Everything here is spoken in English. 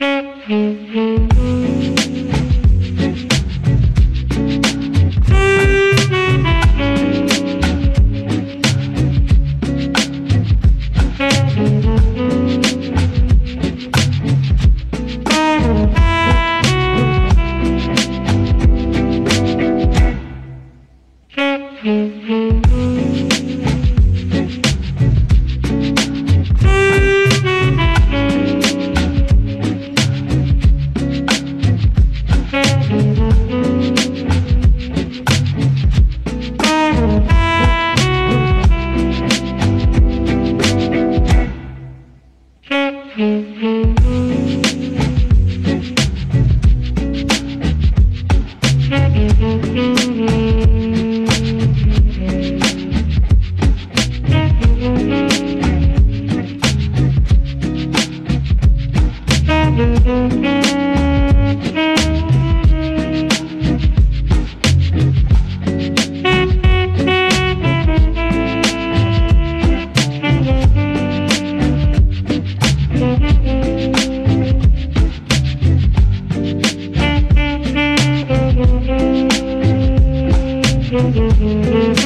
Mm-hmm. Thank Thank you.